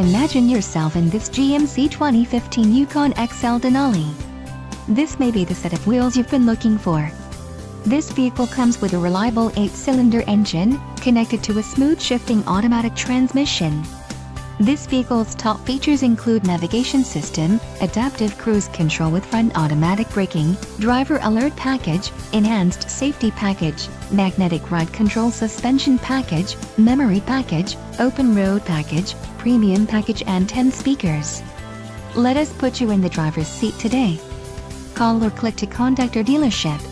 Imagine yourself in this GMC 2015 Yukon XL Denali. This may be the set of wheels you've been looking for. This vehicle comes with a reliable 8-cylinder engine, connected to a smooth shifting automatic transmission. This vehicle's top features include navigation system, adaptive cruise control with front automatic braking, driver alert package, enhanced safety package, magnetic ride control suspension package, memory package, open road package, premium package and 10 speakers. Let us put you in the driver's seat today. Call or click to contact our dealership.